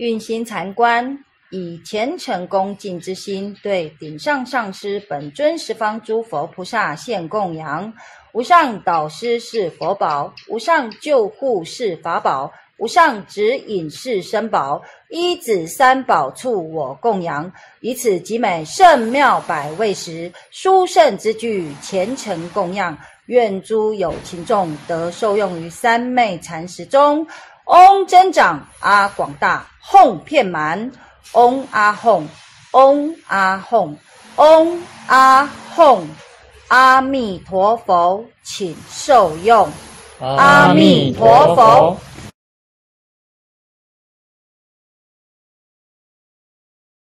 运心禅观以虔诚恭敬之心，对顶上上师本尊十方诸佛菩萨献供养。无上导师是佛宝，无上救护是法宝，无上指引是身宝。一子三宝处我供养，以此极美圣妙百味食，殊胜之具虔诚供养。愿诸有情众得受用于三昧禅食中。嗡增长，阿广大，吽遍满。嗡阿吽，嗡阿吽，嗡阿吽。阿弥陀佛，请受用。阿弥陀佛。